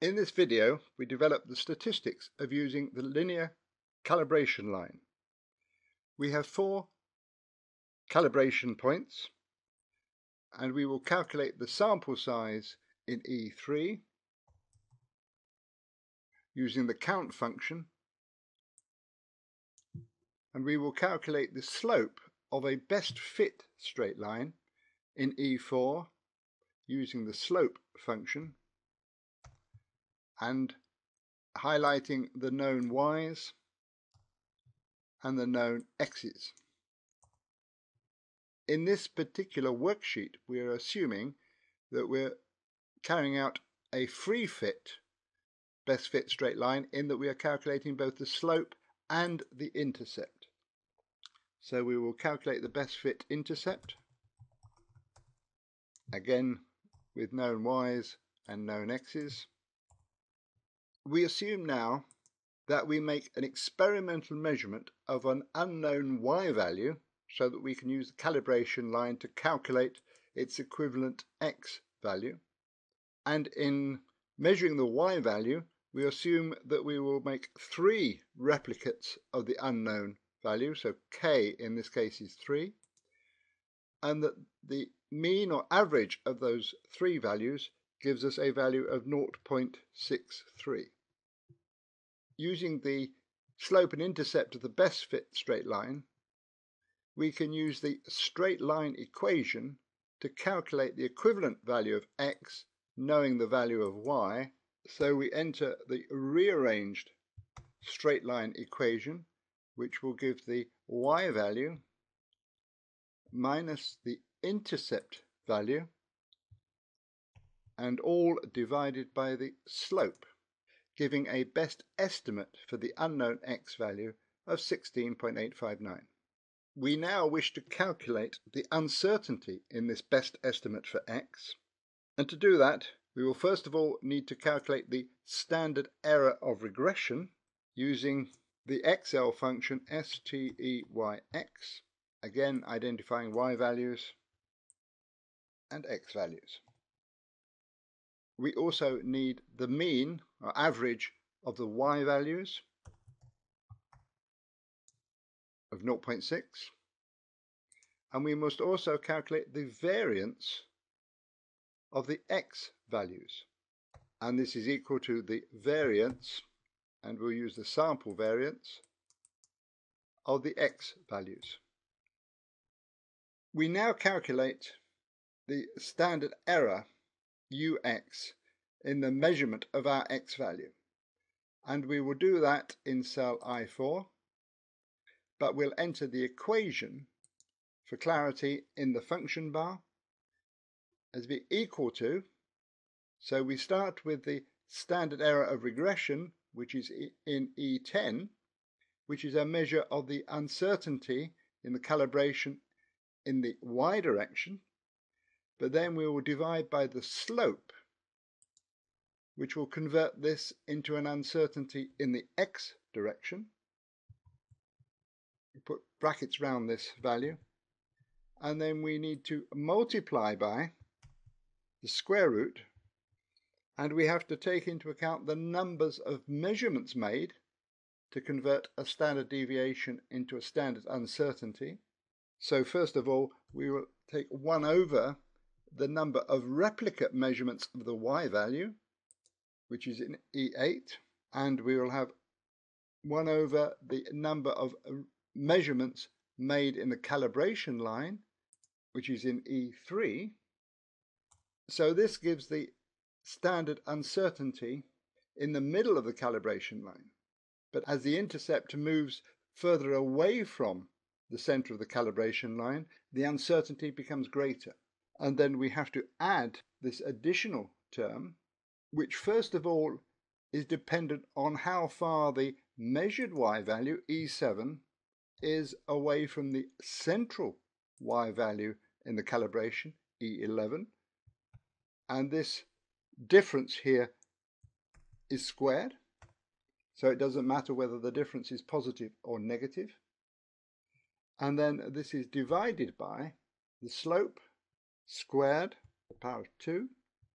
In this video, we develop the statistics of using the linear calibration line. We have four calibration points and we will calculate the sample size in E3 using the count function and we will calculate the slope of a best fit straight line in E4 using the slope function and highlighting the known y's and the known x's. In this particular worksheet we are assuming that we're carrying out a free fit best fit straight line in that we are calculating both the slope and the intercept. So we will calculate the best fit intercept again with known y's and known x's. We assume now that we make an experimental measurement of an unknown y value so that we can use the calibration line to calculate its equivalent x value. And in measuring the y value, we assume that we will make three replicates of the unknown value, so k in this case is 3, and that the mean or average of those three values gives us a value of 0.63. Using the slope and intercept of the best fit straight line, we can use the straight line equation to calculate the equivalent value of x knowing the value of y. So we enter the rearranged straight line equation which will give the y value minus the intercept value and all divided by the slope, giving a best estimate for the unknown x value of 16.859. We now wish to calculate the uncertainty in this best estimate for x, and to do that we will first of all need to calculate the standard error of regression using the Excel function steyx, again identifying y values and x values. We also need the mean or average of the y values of 0.6 and we must also calculate the variance of the x values and this is equal to the variance and we'll use the sample variance of the x values. We now calculate the standard error ux in the measurement of our x value. And we will do that in cell I4 but we'll enter the equation for clarity in the function bar as be equal to so we start with the standard error of regression which is in E10 which is a measure of the uncertainty in the calibration in the y direction but then we will divide by the slope which will convert this into an uncertainty in the x direction. We put brackets round this value and then we need to multiply by the square root and we have to take into account the numbers of measurements made to convert a standard deviation into a standard uncertainty. So first of all we will take 1 over the number of replicate measurements of the y value, which is in E8, and we will have 1 over the number of uh, measurements made in the calibration line, which is in E3. So this gives the standard uncertainty in the middle of the calibration line. But as the intercept moves further away from the center of the calibration line, the uncertainty becomes greater and then we have to add this additional term, which first of all is dependent on how far the measured y value, E7, is away from the central y value in the calibration, E11. And this difference here is squared, so it doesn't matter whether the difference is positive or negative. And then this is divided by the slope squared, the power of 2,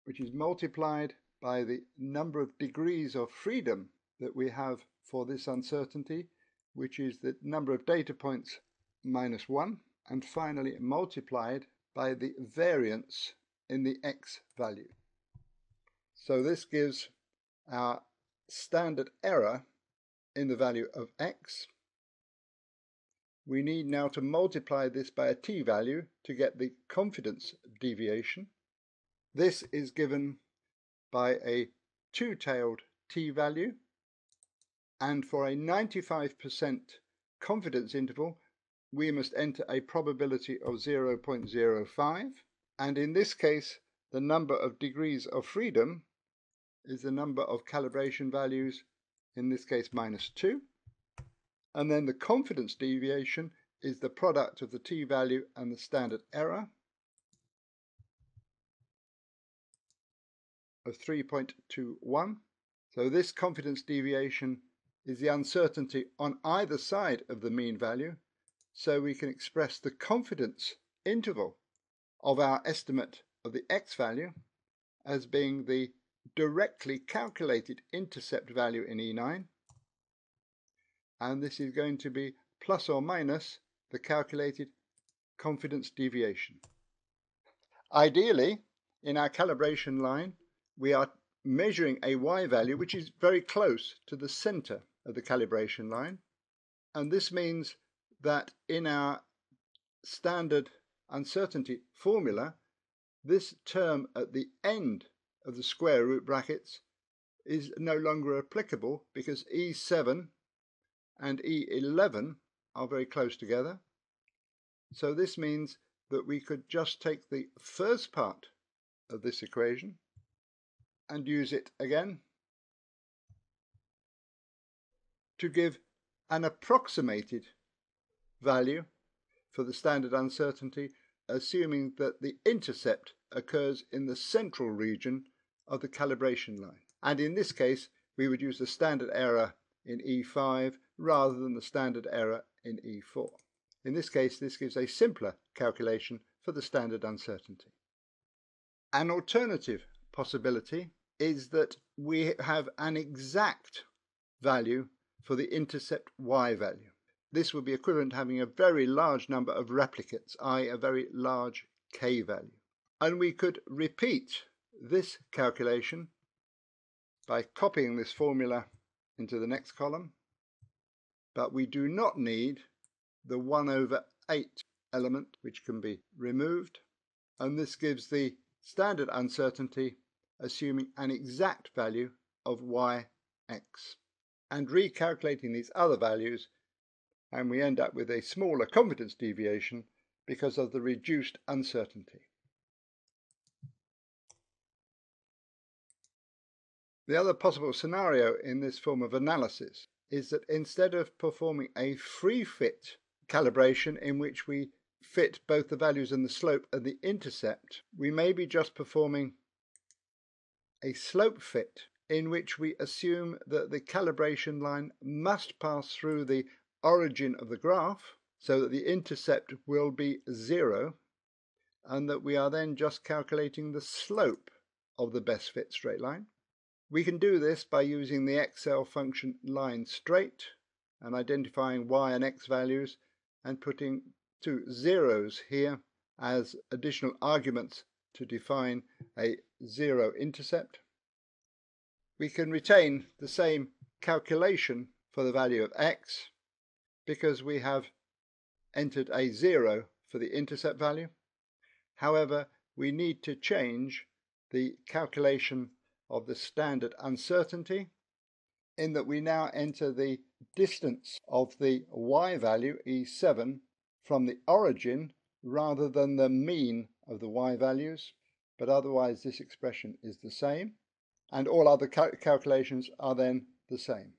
which is multiplied by the number of degrees of freedom that we have for this uncertainty, which is the number of data points minus 1, and finally multiplied by the variance in the x value. So this gives our standard error in the value of x. We need now to multiply this by a t-value to get the confidence deviation. This is given by a two-tailed t-value. And for a 95% confidence interval we must enter a probability of 0.05 and in this case the number of degrees of freedom is the number of calibration values in this case minus 2 and then the confidence deviation is the product of the t-value and the standard error of 3.21. So this confidence deviation is the uncertainty on either side of the mean value. So we can express the confidence interval of our estimate of the x value as being the directly calculated intercept value in E9. And this is going to be plus or minus the calculated confidence deviation. Ideally, in our calibration line, we are measuring a y value which is very close to the center of the calibration line. And this means that in our standard uncertainty formula, this term at the end of the square root brackets is no longer applicable because E7 and E11 are very close together. So this means that we could just take the first part of this equation and use it again to give an approximated value for the standard uncertainty assuming that the intercept occurs in the central region of the calibration line. And in this case, we would use the standard error in E5 rather than the standard error in E4. In this case, this gives a simpler calculation for the standard uncertainty. An alternative possibility is that we have an exact value for the intercept y value. This would be equivalent to having a very large number of replicates, i.e. a very large k value. And we could repeat this calculation by copying this formula into the next column, but we do not need the 1 over 8 element, which can be removed, and this gives the standard uncertainty assuming an exact value of yx. And recalculating these other values, and we end up with a smaller confidence deviation because of the reduced uncertainty. The other possible scenario in this form of analysis is that instead of performing a free fit calibration in which we fit both the values and the slope and the intercept, we may be just performing a slope fit in which we assume that the calibration line must pass through the origin of the graph so that the intercept will be zero and that we are then just calculating the slope of the best fit straight line. We can do this by using the Excel function LINEST and identifying y and x values and putting two zeros here as additional arguments to define a zero intercept. We can retain the same calculation for the value of x because we have entered a zero for the intercept value. However, we need to change the calculation of the standard uncertainty in that we now enter the distance of the y value, E7, from the origin rather than the mean of the y values, but otherwise this expression is the same, and all other cal calculations are then the same.